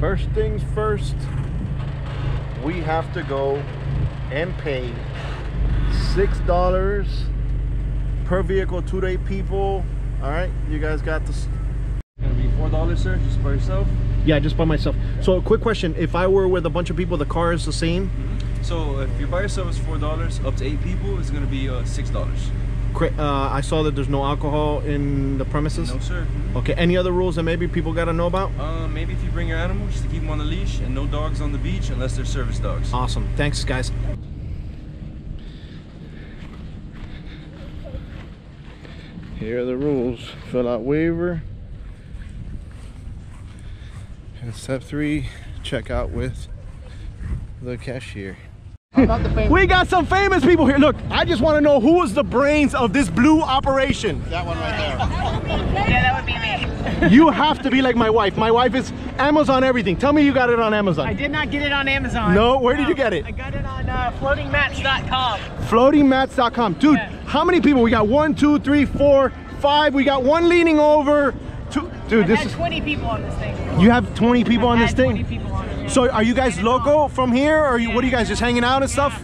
First things first, we have to go and pay six dollars per vehicle, two day people. All right, you guys got this. Gonna be four dollars, sir, just by yourself. Yeah, just by myself. So, a quick question: If I were with a bunch of people, the car is the same. So if you're by yourself, it's four dollars. Up to eight people, it's gonna be uh, six dollars. Cra- Uh, I saw that there's no alcohol in the premises. No, sir. Okay. Any other rules that maybe people gotta know about? Uh, maybe if you bring your animal, just to keep them on the leash, and no dogs on the beach unless they're service dogs. Awesome. Thanks, guys. Here are the rules. Fill out waiver. And step three, check out with the cashier. We got some famous people here. Look, I just want to know who was the brains of this blue operation. That one right there. Yeah, that would be me. You have to be like my wife. My wife is Amazon everything. Tell me you got it on Amazon. I did not get it on Amazon. No, where did you get it? I got it on uh, floatingmats.com. floatingmats.com dude Yeah. how many people we got one two three four five we got one leaning over two dude I this had is 20 people on this thing. you have 20 people on I this had 20 thing people on it. so are you guys local from here or are you, what are you guys just hanging out and stuff?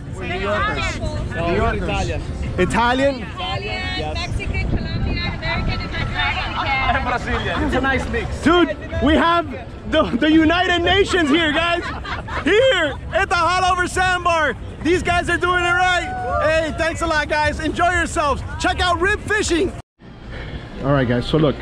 Italian. Italian, Mexican, Colombian, American, and I'm Brazilian. It's a nice mix. dude we have the, the united nations here guys. Here at the Haulover sandbar. These guys are doing it right. Hey thanks a lot guys. Enjoy yourselves. Check out rib fishing. All right guys so look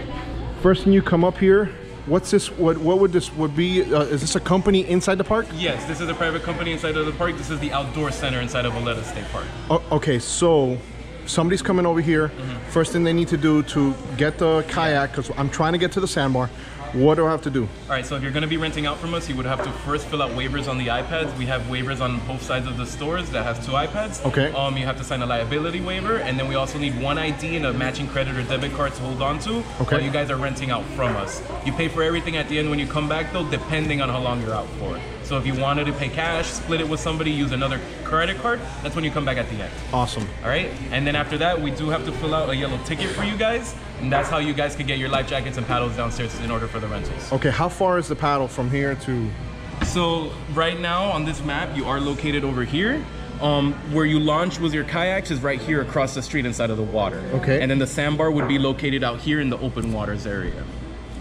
first thing you come up here what's this what what would this would be uh, is this a company inside the park Yes, this is a private company inside of the park. This is the outdoor center inside of Oleta State Park. O- okay so somebody's coming over here first thing they need to do to get the kayak because i'm trying to get to the sandbar what do i have to do All right, so if you're going to be renting out from us, you would have to first fill out waivers on the iPads. We have waivers on both sides of the stores that has two iPads. Okay. Um, you have to sign a liability waiver, and then we also need one ID and a matching credit or debit card to hold on to. Okay. While you guys are renting out from us. You pay for everything at the end when you come back, though, depending on how long you're out for. So if you wanted to pay cash, split it with somebody, use another credit card, that's when you come back at the end. awesome All right, and then after that, we do have to fill out a yellow ticket for you guys, and that's how you guys can get your life jackets and paddles downstairs in order for the rentals. okay how far is the paddle from here to So right now on this map, you are located over here. Um, where you launch with your kayaks is right here across the street inside of the water. Okay. And then the sandbar would be located out here in the open waters area.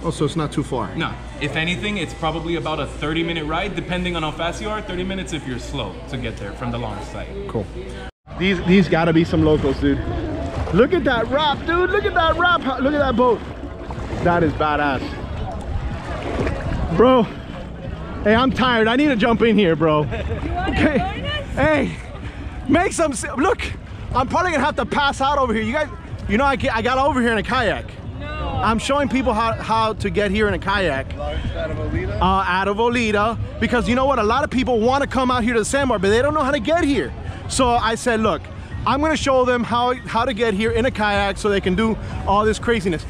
oh so it's not too far No, if anything, it's probably about a 30 minute ride, depending on how fast you are. 30 minutes if you're slow to get there from the launch site. Cool. These these gotta be some locals, dude. Look at that rock, dude. Look at that rock. Look at that boat. That is badass. Bro. Hey, I'm tired. I need to jump in here, bro. Okay. Hey, make some look. I'm probably gonna have to pass out over here. You guys, you know I get, I got over here in a kayak. No. I'm showing people how, how to get here in a kayak Out of Oleta? uh, out of Oleta because you know what? A lot of people want to come out here to the sandbar, but they don't know how to get here. So I said, look, I'm going to show them how, how to get here in a kayak so they can do all this craziness.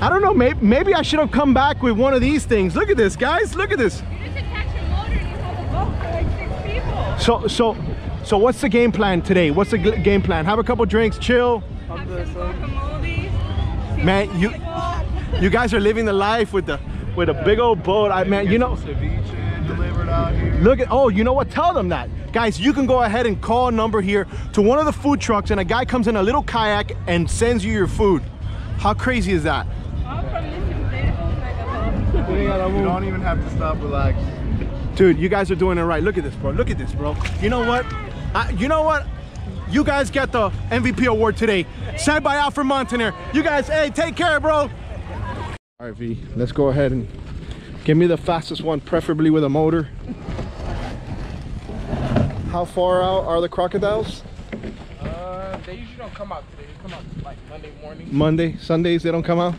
I don't know, maybe, maybe I should have come back with one of these things. Look at this, guys. Look at this. You just attach your motor and you have a boat for like six people. So, so, so what's the game plan today? What's the game plan? Have a couple drinks, chill. Have some guacamoles. Man, you, you guys are living the life with the, with a big old boat. I, man, you know. Out here. Look at, oh, you know what? Tell them that. Guys, you can go ahead and call a number here to one of the food trucks and a guy comes in a little kayak and sends you your food. How crazy is that? I'm from Mission Verde, You don't even have to stop, relax. Dude, you guys are doing it right. Look at this, bro. Look at this, bro. You know what? I, you know what? You guys get the MVP award today. Sent by Alfred Montaner. You guys, hey, take care, bro. All right, V, let's go ahead and give me the fastest one, preferably with a motor. How far out are the crocodiles? Uh, they usually don't come out today. They come out like Monday morning. Monday, Sundays, they don't come out?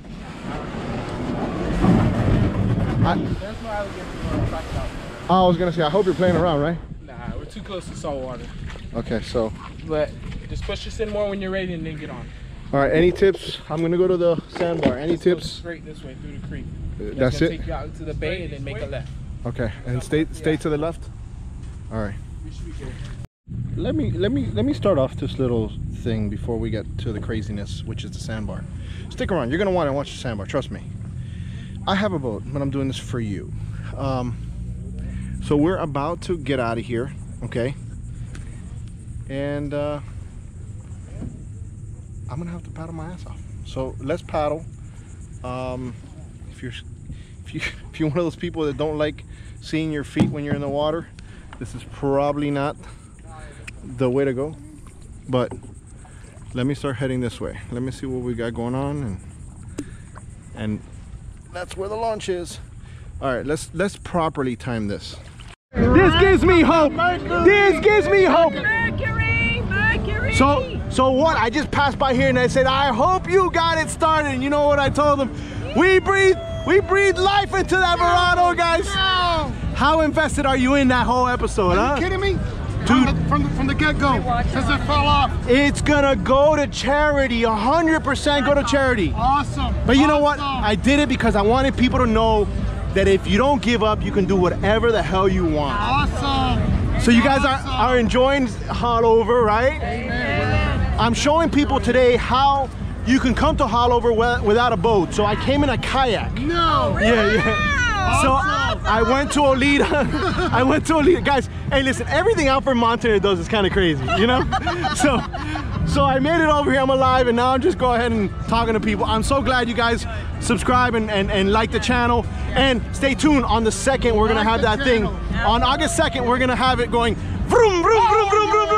I, There's no alligators or crocodiles. I was gonna say, I hope you're playing around, right? Nah, we're too close to salt water. Okay, so, But just push us in more when you're ready and then get on. all right, any tips? I'm gonna go to the sandbar. Any Go tips? straight this way through the creek. That's it? Take you out into the bay and then make a left. Okay, and stay stay to the left. All right. We should be good. Let me let me let me start off this little thing before we get to the craziness, which is the sandbar. Stick around. You're gonna want to watch the sandbar. Trust me. I have a boat, but I'm doing this for you. Um, so we're about to get out of here, okay? And uh, I'm gonna have to paddle my ass off. So let's paddle. Um, you're if you if you're one of those people that don't like seeing your feet when you're in the water, this is probably not the way to go. But let me start heading this way. Let me see what we got going on and and that's where the launch is. All right, let's let's properly time this. This gives me hope. This gives me hope. Mercury, Mercury. So, so what? I just passed by here and I said, I hope you got it started. And you know what I told them? We breathe, we breathe life into that Verado, guys. How invested are you in that whole episode, huh? Are you kidding me? Dude. From the, from the, from the get-go, since it fell off. It's gonna go to charity, 100% go to charity. Awesome. But you know what? I did it because I wanted people to know that if you don't give up, you can do whatever the hell you want. Awesome. So you guys are, Awesome. are enjoying Haulover, right? Amen. I'm showing people today how you can come to Haulover without a boat. So I came in a kayak. No. Oh, yeah, yeah. So. I went to Oleta. I went to Oleta. Guys, hey, listen, everything Alfred Montaner does is kind of crazy, you know? so so I made it over here. I'm alive, and now I'm just go ahead and talking to people. I'm so glad you guys subscribe and, and, and like the channel. And stay tuned. On the 2nd, we're going to have that thing. On August 2nd, we're going to have it going vroom, vroom, vroom, vroom, oh, vroom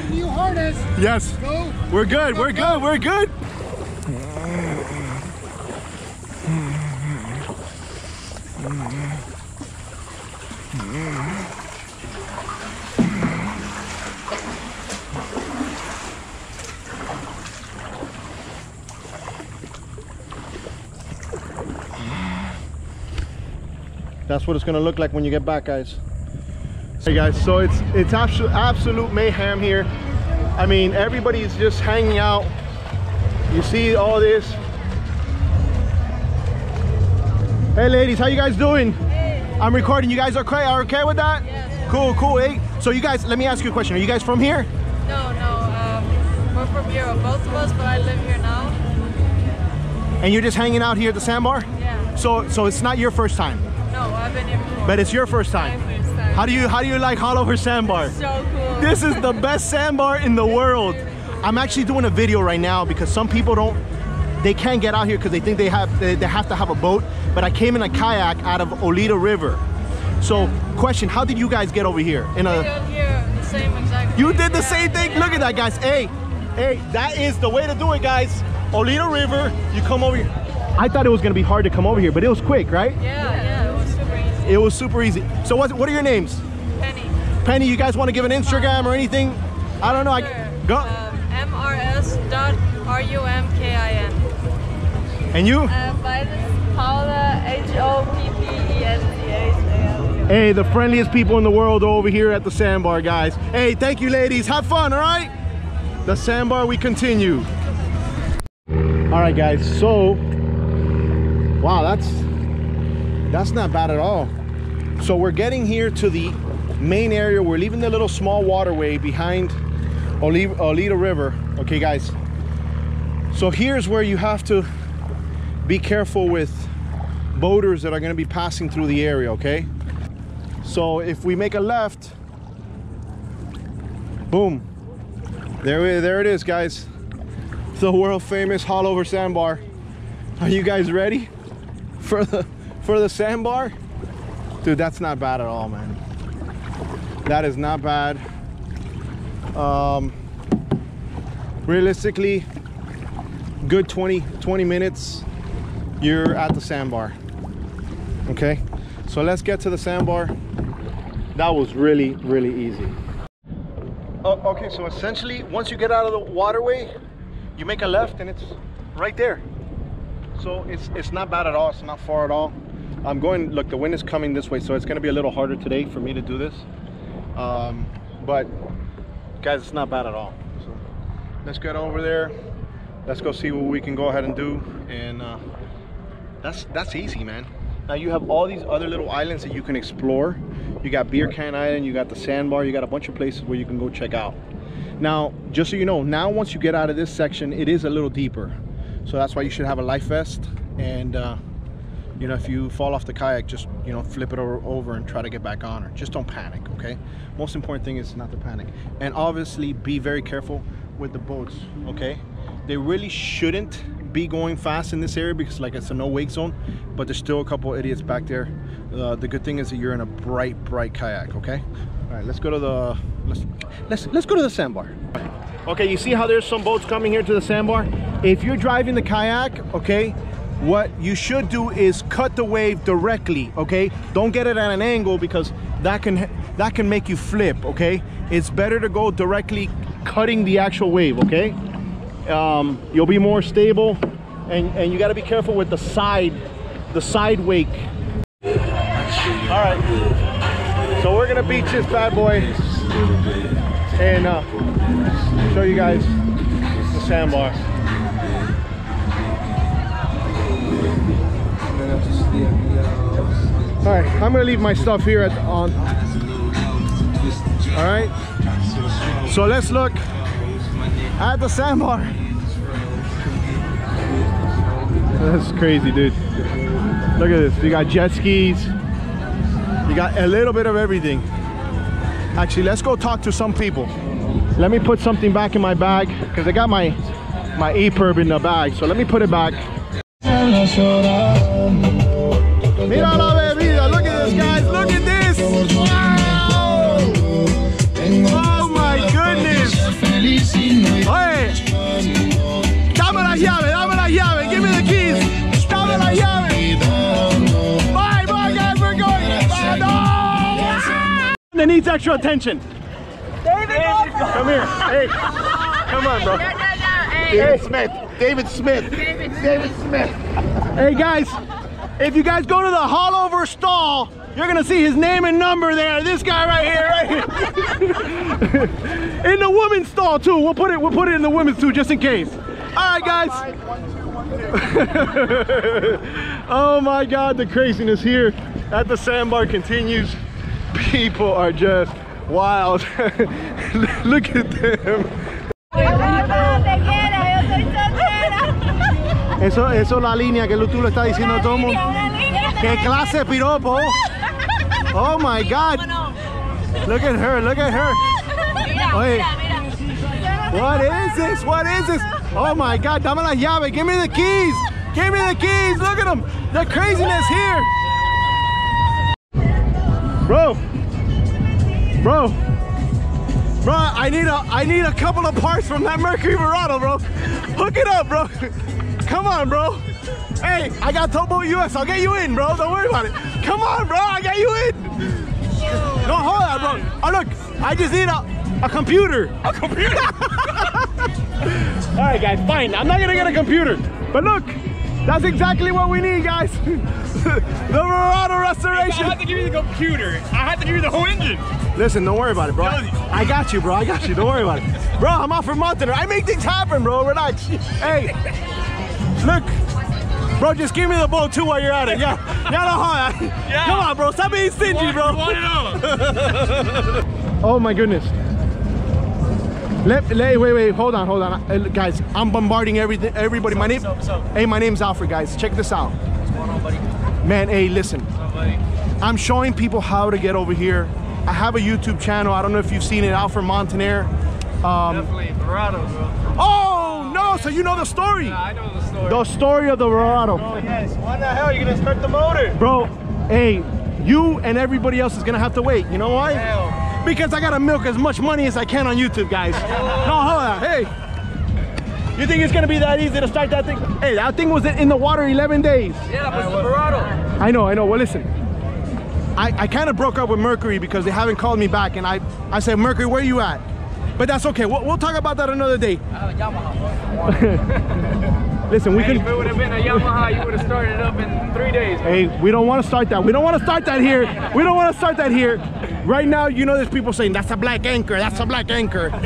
that new harness. Yes, Go. we're good, we're good, we're good. That's what it's gonna look like when you get back, guys. Hey guys, so it's it's absolute absolute mayhem here. I mean, everybody's just hanging out. You see all this. Hey ladies, how you guys doing? I'm recording. You guys are okay? Are okay with that? Yes. Cool, cool. Hey, so you guys, let me ask you a question. Are you guys from here? No, no. Um, we're from Europe, both of us, but I live here now. And you're just hanging out here at the sandbar? Yeah. So, so it's not your first time, No, I've been here before. but it's your first time. How do you, how do you like Haulover Sandbar? So cool. This is the best sandbar in the world. I'm actually doing a video right now because some people don't, they can't get out here because they think they have, they, they have to have a boat. But I came in a kayak out of Oleta River. So, question: How did you guys get over here? In a, here the same exact. you did the Yeah, same thing. yeah. Look at that, guys. Hey, hey, that is the way to do it, guys. Oleta River. You come over here. I thought it was gonna be hard to come over here, but it was quick, right? Yeah, yeah. It was super easy. It was super easy. So, what, what are your names? Penny. Penny, you guys want to give an Instagram or anything? I don't know. I, Sure. go. Um, MRS dot R U M K I N. And you? Uh, Paula H O P P E N T H A L E. Hey, the friendliest people in the world over here at the sandbar, guys. Hey, thank you, ladies. Have fun, all right? The sandbar, we continue. All right, guys. So, wow, that's that's not bad at all. So we're getting here to the main area. We're leaving the little small waterway behind Oli- Oleta River. Okay, guys. So here's where you have to be careful with boaters that are going to be passing through the area. Okay. So if we make a left, boom, there, we- there it is, guys. The world famous Haulover Sandbar. Are you guys ready for the for the sandbar? Dude, that's not bad at all, man. That is not bad. Um, realistically, good 20 20 minutes, you're at the sandbar. Okay, so let's get to the sandbar. That was really, really easy. Oh, okay, so essentially, once you get out of the waterway, you make a left and it's right there. So it's it's not bad at all. It's not far at all. I'm going. Look, the wind is coming this way, so it's going to be a little harder today for me to do this. Um, but guys, it's not bad at all. So let's get over there. Let's go see what we can go ahead and do. And uh, that's that's easy, man. Now you have all these other little islands that you can explore. You got Beer Can Island, you got the Sandbar, you got a bunch of places where you can go check out. Now, just so you know, now once you get out of this section, it is a little deeper. So that's why you should have a life vest and uh, you know, if you fall off the kayak, just you know, flip it over, and try to get back on, or just don't panic. Okay. Most important thing is not to panic, and obviously be very careful with the boats. Okay. They really shouldn't be going fast in this area because like it's a no wake zone, but there's still a couple idiots back there. Uh, the good thing is that you're in a bright, bright kayak. Okay. All right. Let's go to the let's let's let's go to the sandbar. Okay, you see how there's some boats coming here to the sandbar? If you're driving the kayak, okay, what you should do is cut the wave directly, okay? Don't get it at an angle because that can that can make you flip, okay? It's better to go directly cutting the actual wave, okay? Um, you'll be more stable and, and you gotta be careful with the side, the side wake. All right, so we're gonna beach this bad boy and uh, show you guys the sandbar. All right, I'm gonna leave my stuff here at on. All right, so let's look at the sandbar. That's crazy, dude. Look at this. You got jet skis. You got a little bit of everything. Actually, let's go talk to some people. Let me put something back in my bag because I got my my EPIRB in the bag. So let me put it back. That needs extra attention. David, Come here. Hey. Come on, bro. David Smith. David Smith. David Smith. Hey guys, if you guys go to the Haulover stall, you're gonna see his name and number there. This guy right here, right here. in the women's stall too. We'll put it. We'll put it in the women's too, just in case. All right, guys. oh my God, the craziness here at the sandbar continues. People are just wild. Look at them. Eso, eso es la línea que tú le estás diciendo a todo el mundo. ¿Qué clase piropo? Oh my God. Look at her, look at her. Oye, what is this? What is this? Oh my God, dame la llave. Give me the keys. Give me the keys. Look at them. The craziness here. Bro. Bro. Bro, I need a I need a couple of parts from that Mercury Verado, bro. Hook it up, bro. Come on, bro. Hey, I got Towboat US. I'll get you in, bro. Don't worry about it. Come on, bro. I got you in. No, hold on, bro. Oh, look. I just need a, a computer. A computer? All right, guys, fine. I'm not going to get a computer. But look, that's exactly what we need, guys. the Verado restoration. I have to give you the computer. I have to give you the whole engine. Listen, don't worry about it, bro. I got you, bro. I got you. Don't worry about it. Bro, I'm Alfred Montaner. I make things happen, bro. Relax. Hey, look. Bro, just give me the boat too while you're at it. Yeah. Yeah, no, huh? Yeah. Come on, bro. Stop being stingy, bro. Want all. Oh my goodness. Let, let, wait, wait, hold on, hold on. Uh, guys, I'm bombarding everything, everybody. My name, hey, my name's Alfred, guys. Check this out. What's going on, buddy? Man, hey, listen. What's up, buddy? I'm showing people how to get over here. I have a YouTube channel. I don't know if you've seen it, Alfred Montaner. Um, Definitely Verado, bro. oh no! So you know the story? Yeah, I know the story. The story of the Verado, Oh, yes. Why the hell are you gonna start the motor? bro. Hey, you and everybody else is gonna have to wait. You know why? Hell. Because I gotta milk as much money as I can on YouTube, guys. No, hold on. Hey, you think it's gonna be that easy to start that thing? Hey, that thing was in the water 11 days. Yeah, but it's the Verado. I know, I know. Well, listen. I, I kind of broke up with Mercury because they haven't called me back, and I, I said, Mercury, where you at? But that's okay. We'll, we'll talk about that another day. Listen, we Hey, can. if it would have been a Yamaha, you would have started up in three days. Hey, we don't want to start that. We don't want to start that here. We don't want to start that here. Right now, you know, there's people saying that's a black anchor. That's a black anchor.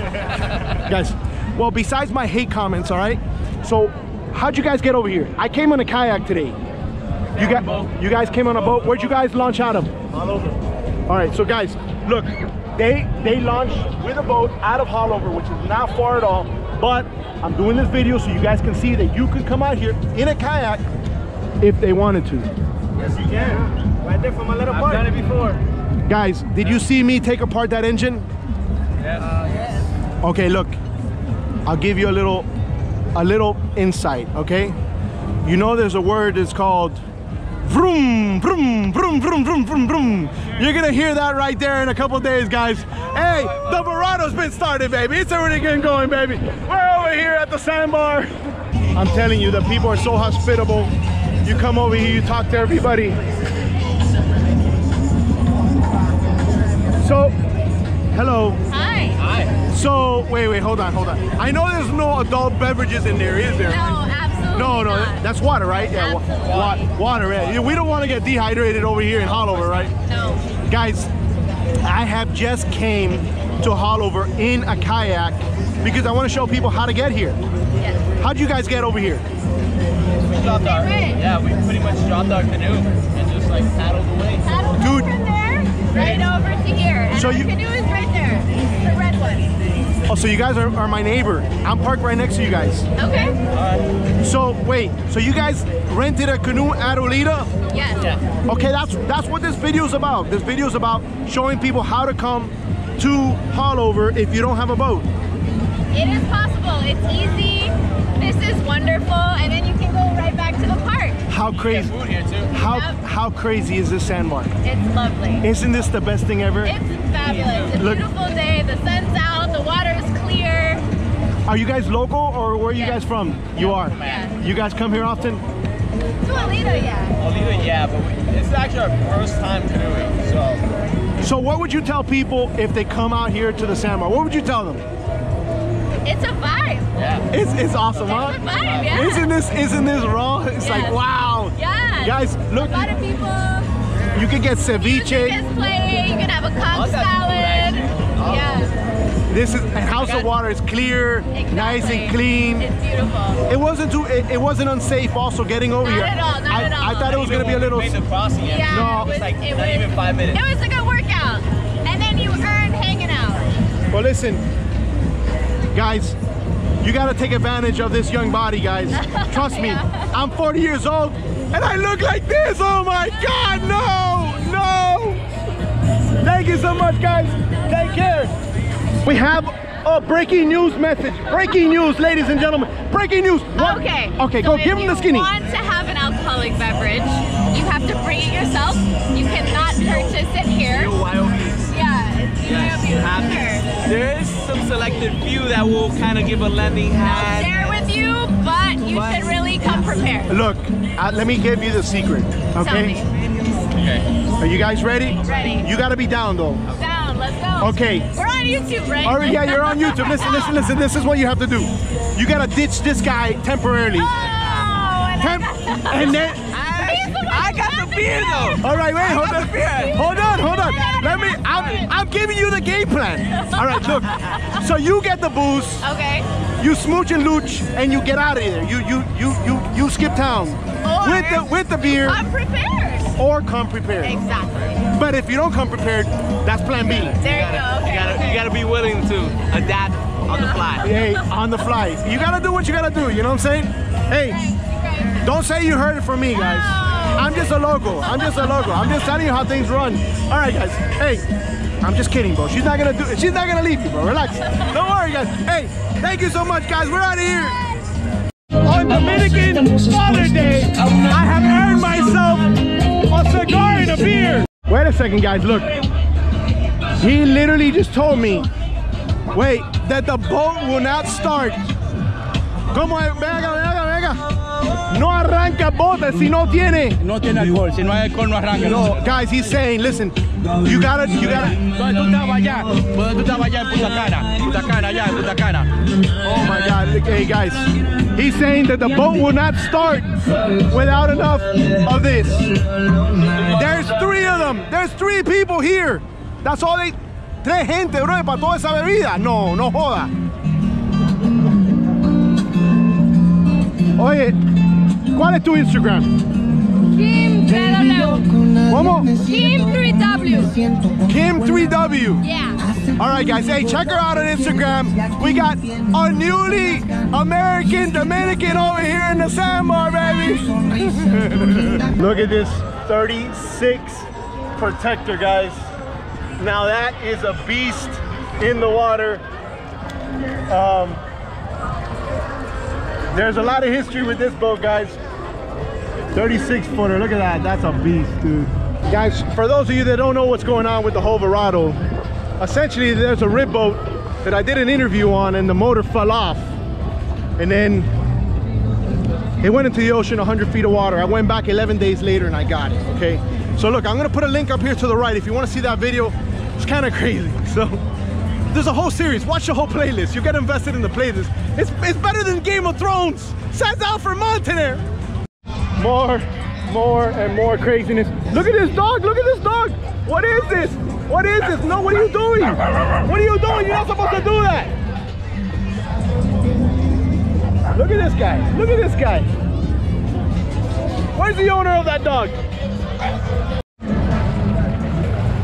guys, well, besides my hate comments, all right. So, how'd you guys get over here? I came on a kayak today. You got, you guys came on a boat. Where'd you guys launch out of? Haulover. All right, so guys, look, they they launched with a boat out of Haulover, which is not far at all. But I'm doing this video so you guys can see that you can come out here in a kayak if they wanted to. Yes, you can. Right there from my little part. I've done it before. Guys, did you see me take apart that engine? Uh, yes. Okay, look. I'll give you a little a little insight, okay? You know there's a word that's called vroom, vroom, vroom, vroom, vroom, vroom, vroom. You're gonna hear that right there in a couple days, guys. Hey, the Verado's been started, baby. It's already getting going, baby. We're over here at the sandbar. I'm telling you, the people are so hospitable. You come over here, you talk to everybody. So, hello. Hi. Hi. So wait, wait, hold on, hold on. I know there's no adult beverages in there, is there? No, No, no, not. that's water, right? Yeah, wa- wa- water. Yeah. We don't want to get dehydrated over here in Haulover, right? No. Guys, I have just came to Haulover in a kayak because I want to show people how to get here. Yes. How'd you guys get over here? We dropped our, yeah, we pretty much dropped our canoe and just like paddled away. Paddle Dude. from there, right over to here. And So our you- canoe is right there. The red one. Oh, so you guys are, are my neighbor. I'm parked right next to you guys. Okay. So wait, so you guys rented a canoe at Oleta? Yes. Yeah. Okay, that's that's what this video is about. This video is about showing people how to come to Haulover if you don't have a boat. It is possible. It's easy. This is wonderful. And then you can go right back to the park. How Get crazy? food here too. How Yep. how crazy is this sandbar? It's lovely. Isn't this the best thing ever? It's fabulous. It's a Look. beautiful day. The sun's out. The water is clear. Are you guys local or where are you Yeah. guys from? You are. Yeah. You guys come here often? To Alito, yeah. Alita, yeah, but we, this is actually our first time canoeing, so So what would you tell people if they come out here to the sandbar? What would you tell them? It's a vibe. yeah. It's it's awesome, It's a huh? vibe, yeah. Isn't this isn't this raw? It's like wow. Yeah. Guys, look, A lot of people. you can get Music ceviche. is playing. You can have a cob This is and House of Water is clear, Exactly. nice and clean. It's beautiful. It wasn't too. It, it wasn't unsafe. Also getting over Not here. at all, not I, at all. I thought it was gonna be a little. when we made the crossing. Yeah. Yeah. No. it was, It's like it not was, even five minutes. It was a good workout. And then you earn hanging out. Well, listen, guys, you gotta take advantage of this young body, guys. Trust me, Yeah. I'm 40 years old and I look like this. Oh my God, no, no. Thank you so much, guys. Take care. We have a breaking news message. Breaking news, ladies and gentlemen. Breaking news. What? Okay. Okay, so go give him the skinny. If you want to have an alcoholic beverage, you have to bring it yourself. You cannot purchase it here. Yeah, it's Yes, you have to. Sure. There is some selected few that will kind of give a lending I'll hand. share with you, but you But- should really come prepared. Look, uh, let me give you the secret. Tell Okay. me. Okay. Are you guys ready? Ready. You gotta be down though. Down, let's. Okay. We're on YouTube, right? All right, yeah, you're on YouTube. Listen, listen, listen. This is what you have to do. You gotta ditch this guy temporarily. Oh, and Temp- I and then, He's I got the beer though. all right, wait, hold on, beer. hold on, hold on. Let me. I'm, I'm giving you the game plan. All right, look. So you get the booze, Okay. you smooch and looch, and you get out of there. You, you, you, you, you skip town Or- with the with the beer, I'm prepared. or come prepared. Exactly. But if you don't come prepared, that's Plan B. There you go. Okay. You gotta, you gotta be willing to adapt on the fly. Hey, on the fly. You gotta do what you gotta do. You know what I'm saying? Hey. Don't say you heard it from me, guys. I'm just a logo. I'm just a logo. I'm just telling you how things run. All right, guys. Hey, I'm just kidding, bro. She's not gonna do. She's not gonna leave you, bro. Relax. Don't worry, guys. Hey, thank you so much, guys. We're out of here. On Dominican Father Day, I have earned myself Wait a second, guys. Look. He literally just told me, wait, that the boat will not start. Come on, Venga, venga, venga. No arranca bote si no tiene. No tiene alcohol, si no hay alcohol no arranca. No, guys, he's saying, listen, you gotta, you gotta. ¿Dónde tú estabas allá? ¿Dónde tú estabas allá en Punta Cana? Punta Cana, allá en Punta Cana. Oh my God, hey guys, he's saying that the boat will not start without enough of this. There's three of them. There's three people here. That's all they. Tres gente, bro, para toda esa bebida. No, no joda. Oye, ¿cuál es tu Instagram? Team 3W. ¿Cómo? Team 3W. Kim3W. Yeah. All right, guys. Hey, check her out on Instagram. We got a newly American Dominican over here in the sandbar, baby. Look at this. 36 Protector, guys. Now that is a beast in the water. Um, there's a lot of history with this boat, guys. 36 footer, look at that, that's a beast, dude. Guys, for those of you that don't know what's going on with the Hoverado, essentially there's a rib boat that I did an interview on and the motor fell off. And then it went into the ocean 100 feet of water. I went back 11 days later and I got it, okay? So look, I'm gonna put a link up here to the right. If you wanna see that video, it's kind of crazy. So there's a whole series. Watch the whole playlist. You get invested in the playlist. It's, it's better than Game of Thrones. Says Alfred Montaner. More, more, and more craziness. Look at this dog. Look at this dog. What is this? What is this? No, what are you doing? What are you doing? You're not supposed to do that. Look at this guy. Look at this guy. Where's the owner of that dog?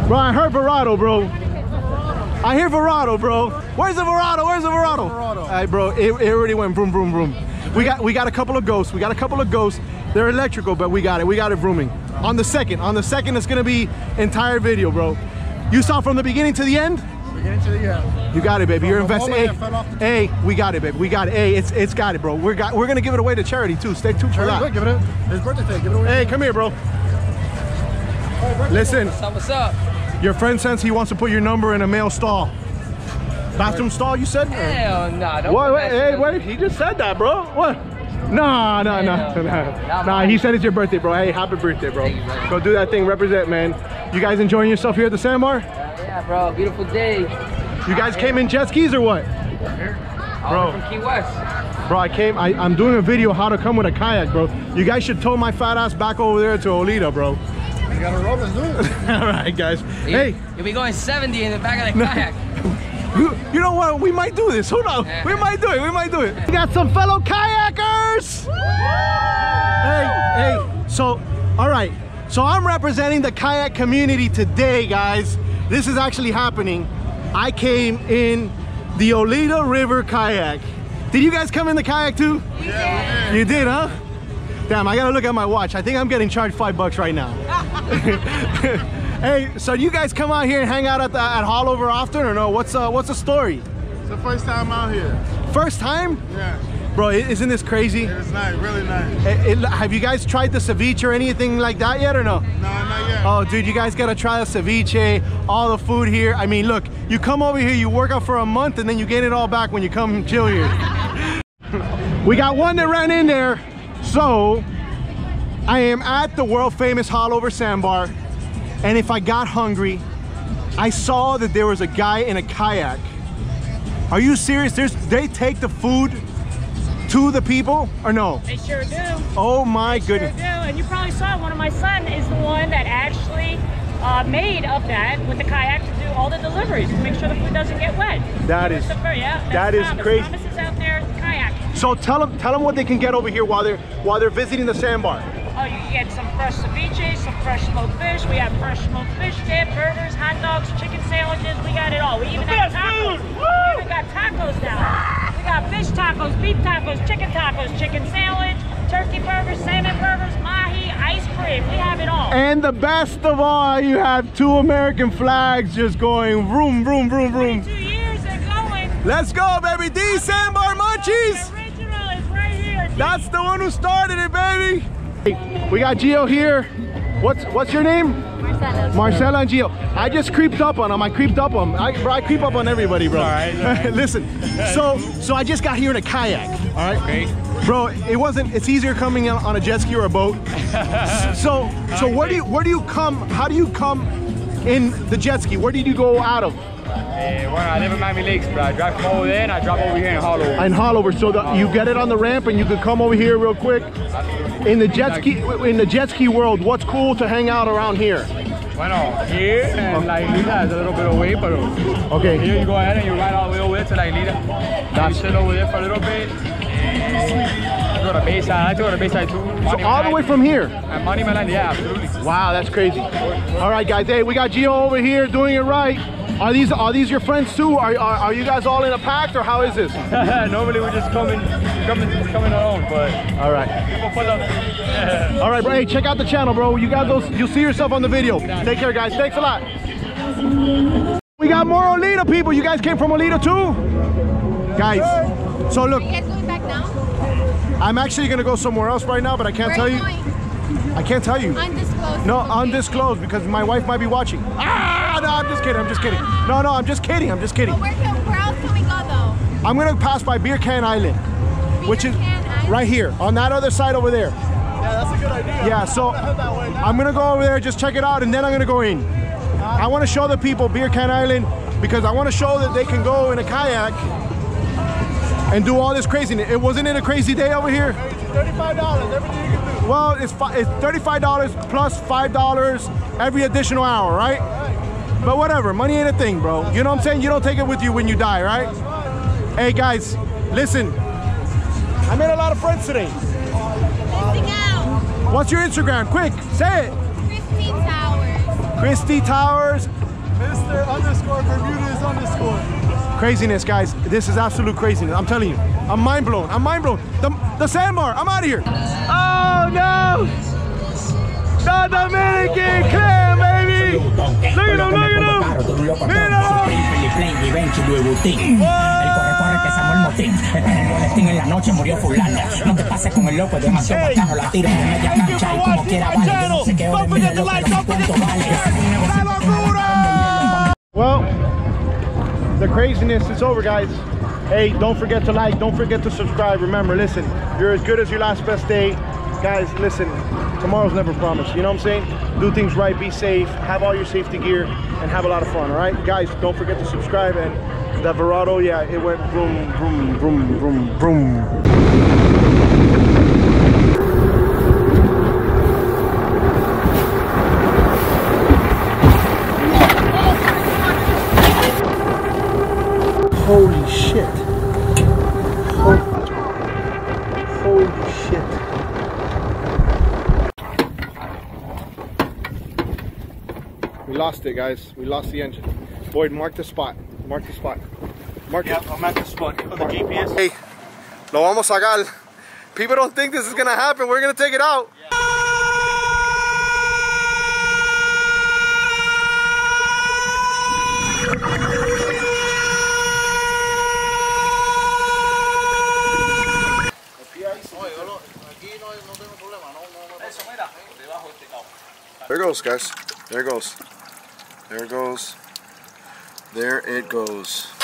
Bro, I heard Verado, bro. I hear Verado, bro. Where's the Verado? Where's the Verado? All right, bro. It, it already went boom, boom, boom. We got we got a couple of ghosts. We got a couple of ghosts. They're electrical, but we got it. We got it vrooming. On the second, on the second, it's gonna be entire video, bro. You saw from the beginning to the end. Beginning to the end. You got it, baby. You're investing. moment Hey, it fell off the- hey, we got it, baby. We got it. Hey, it's it's got it, bro. We're got we're gonna give it away to charity too. Stay tuned for Hey, that. give it a, his birthday thing. Give it away. Hey, come here, bro. Listen, What's up? What's up? your friend says he wants to put your number in a male stall. Bathroom stall, you said? Hell nah. Don't Wait, wait, that hey, wait. He just said that, bro. What? Nah, nah, nah, Hell, nah. Nah, he said it's your birthday, bro. Hey, happy birthday, bro. Thank you, brother. Go do that thing. Represent, man. You guys enjoying yourself here at the sandbar? Yeah, bro. Beautiful day. You guys came in jet skis or what? All Bro. from Key West. Bro, I came, I, I'm doing a video how to come with a kayak, bro. You guys should tow my fat ass back over there to Oleta, bro. You gotta roll. Let's do it. All right, guys. Hey, You'll be going 70 in the back of the kayak. You, you know what? We might do this. Hold on. We might do it. We might do it. We got some fellow kayakers. Hey, hey. So, all right. So I'm representing the kayak community today, guys. This is actually happening. I came in the Oleta River kayak. Did you guys come in the kayak too? Yeah, You did, huh? Damn, I gotta look at my watch. I think I'm getting charged five bucks right now. hey, so you guys come out here and hang out at the at Haulover often or no? What's uh what's the story? It's the first time out here. First time? Yeah. Bro, isn't this crazy? It's nice. Really nice. Eh, it- have you guys tried the ceviche or anything like that yet or no? No, not yet. Oh, dude, you guys gotta try the ceviche, all the food here. I mean, look, you come over here, you work out for a month, and then you get it all back when you come chill here. we got one that ran in there. So, I am at the world famous Haulover Sandbar, and if I got hungry, I saw that there was a guy in a kayak. Are you serious? There's, they take the food to the people or no? They sure do. Oh my Sure goodness. do. And you probably saw one of my son is the one that actually uh, made of that with the kayak to do all the deliveries to make sure the food doesn't get wet. That is- the yeah, that is crazy. Is out there kayaking. So tell them, tell them what they can get over here while they're while they're visiting the sandbar. Oh, you can get some fresh ceviche, some fresh smoked fish. We have fresh smoked fish dip, burgers, hot dogs, chicken sandwiches. We got it all. We even have tacos. We even got tacos now. We got fish tacos, beef tacos, chicken tacos, chicken sandwich, turkey burgers, salmon burgers, mahi, ice cream. We have it all. And the best of all, you have two American flags just going vroom, vroom, vroom, vroom. Two years and going. Let's go, baby. D Sandbar Munchies. The original is right here. That's the one who started it, baby. Hey, we got Gio here. What's what's your name? Marcella. Marcella and Gio. I just creeped up on them. I creeped up on them. I, bro, I creep up on everybody, bro. All right, all right. Listen, so so I just got here in a kayak. All right. Okay. Bro, it wasn't. It's easier coming on on a jet ski or a boat. so so where do you where do you come? How do you come in the jet ski? Where did you go out of? Eh, bueno, I live in Miami Lakes, but I drive from over there and I drive over here in Hollow. In Haulover, so that you get it on the ramp and you could come over here real quick. In the jet ski in the jet ski world, what's cool to hang out around here? Bueno, here and La Islita is a little bit away, but Okay. here you go ahead and you ride all the way over to La Islita. That's- you sit over there for a little bit. And go to Bayside. I like to go to Bayside too. So all the way from here. And Monument Island, yeah, absolutely. Wow, that's crazy. All right, guys. Hey, we got Gio over here doing it right. Are these are these your friends too? Are, are, are you guys all in a pact or how is this? Normally we just coming, coming, coming alone, but All right. people pull up. All right, bro. Hey, check out the channel, bro. You guys, those. You'll see yourself on the video. Take care, guys. Thanks a lot. We got more Oleta people. You guys came from Oleta too, guys. So look, You guys going back now? I'm actually gonna go somewhere else right now, but I can't Where tell you. you going? I can't tell you. Undisclosed. No, location. undisclosed because my wife might be watching. Ah, no, I'm just kidding. I'm just kidding. No, no, I'm just kidding. I'm just kidding. But where, can, where else can we go though? I'm gonna pass by Beer Can Island, which is Island? right here on that other side over there. Yeah, that's a good idea. Yeah, so that way. I'm gonna go over there, just check it out, and then I'm gonna go in. I want to show the people Beer Can Island because I want to show that they can go in a kayak and do all this craziness. It wasn't it a crazy day over here? Thirty-five dollars. Everything you can do. Well, it's it's thirty-five dollars plus plus five dollars every additional hour, right? But whatever, money ain't a thing, bro. You know what I'm saying? You don't take it with you when you die, right? Hey guys, listen. I made a lot of friends today. What's your Instagram? Quick, say it. Christine Towers. Christy Towers. Mr. Underscore Bermudez underscore. Craziness, guys. This is absolute craziness. I'm telling you. I'm mind blown. I'm mind blown. The, the sandbar. I'm out of here. Oh no! The Dominican clan, baby! Look at him, look at him! Míralo! El corre corre que Samuel Motín Está el boletín en la noche murió fulano No te pases con el loco, es demasiado Hey, bacano La tira de media cancha y como quiera vale Yo no sé qué hora es, forget mira to loco, no sé don't forget to cuánto vale Well, the craziness is over, guys. Hey, don't forget to like, don't forget to subscribe. Remember, listen, you're as good as your last best day. Guys, listen, tomorrow's never promised. You know what I'm saying? Do things right, be safe, have all your safety gear, and have a lot of fun, all right? Guys, don't forget to subscribe. And the Verado, yeah, it went vroom, vroom, vroom, vroom, vroom. Holy shit. Holy, holy shit. We lost it, guys. We lost the engine. Boyd, mark the spot. Mark the spot. Mark Yeah, it. I'm at the spot on the GPS. Hey, lo vamos a sacar. People don't think this is gonna happen. We're gonna take it out. There goes, guys. There goes. There it goes. There it goes.